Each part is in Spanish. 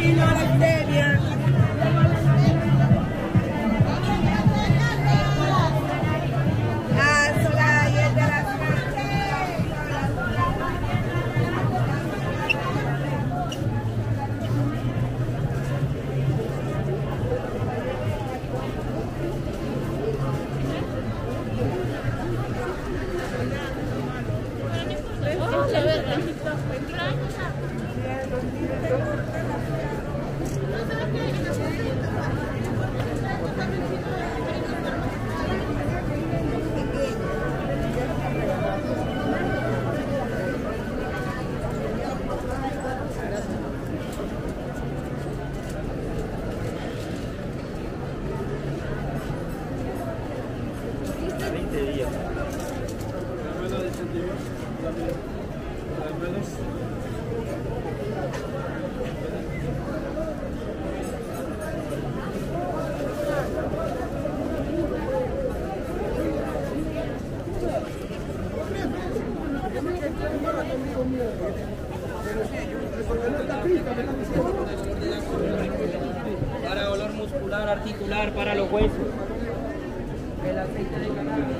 Latino Para dolor muscular, articular, para los huesos. El aceite de cannabis.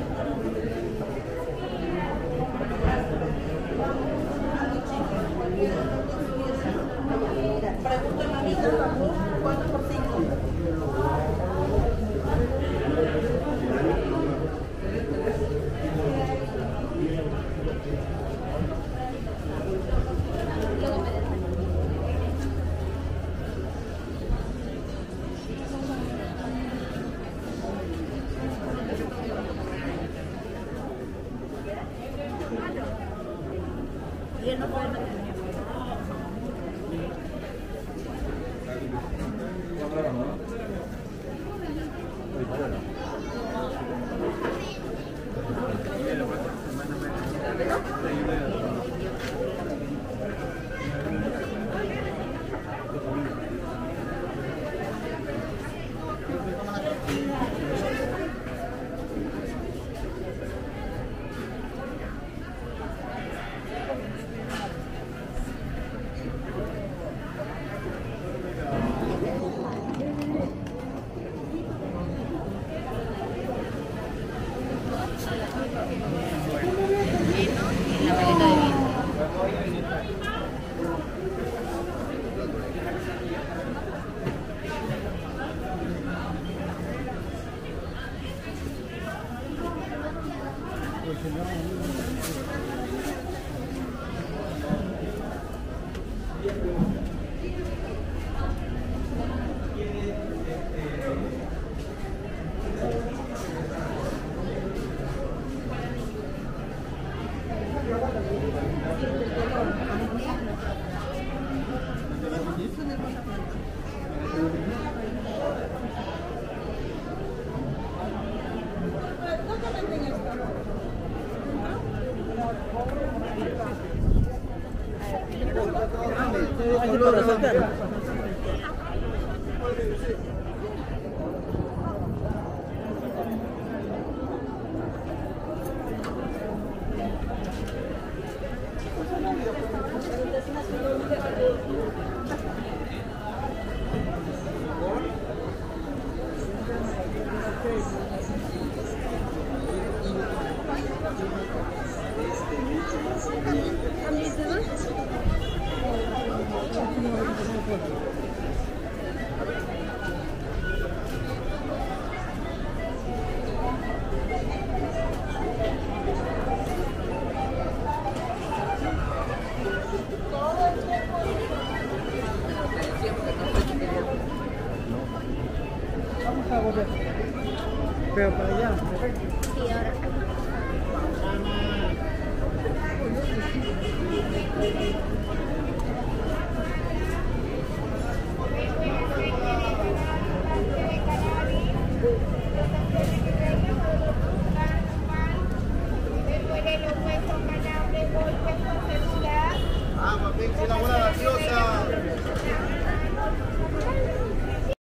the point of capítulo resaltar Pero para allá. Sí, ahora. Después de